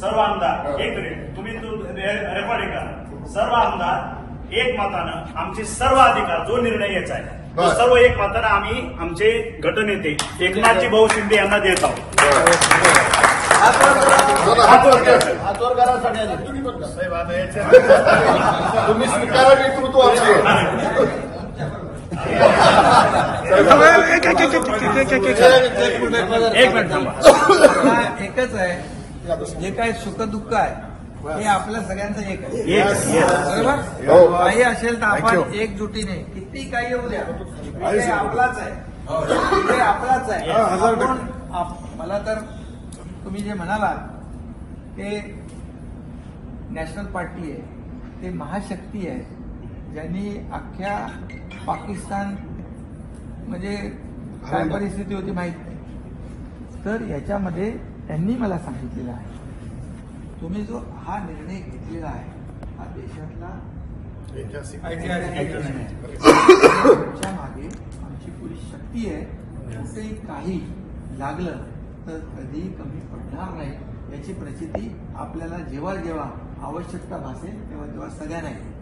सर्व आमदार एक मिनिट तुम्ही रेकॉर्डिंग करा सर्व आमदार एक मतानं आमचे सर्व अधिकार जो निर्णय घ्यायचा आहे तो. सर्व एक मतानं आम्ही आमचे गटनेते एकनाथजी भाऊ शिंदे यांना देत आहोत. तुम्ही स्वीकारा नेतृत्व एकच आहे. जे काय सुख दुःख आहे हे आपल्या सगळ्यांचं एक आहे. बरोबर? हो. काही असेल तर आपण एकजुटीने. किती काही येऊ द्या. आपलाच आहे. आपलाच आहे. मला तर तुम्ही जे म्हणालात ते नॅशनल पार्टी आहे ते महाशक्ती आहे ज्यांनी अख्ख्या पाकिस्तान म्हणजे काय परिस्थिती होती माहीत नाही. तर याच्यामध्ये त्यांनी मला सांगितलेलं आहे. तुम्ही जो हा निर्णय घेतलेला आहे हा देशातला तुमच्या मागे आमची पुरी शक्ती आहे. कुठेही काही लागलं तर कधीही कमी पडणार नाही याची प्रचिती आपल्याला जेव्हा जेव्हा आवश्यकता भासेल तेव्हा तेव्हा सगळ्यांना येईल.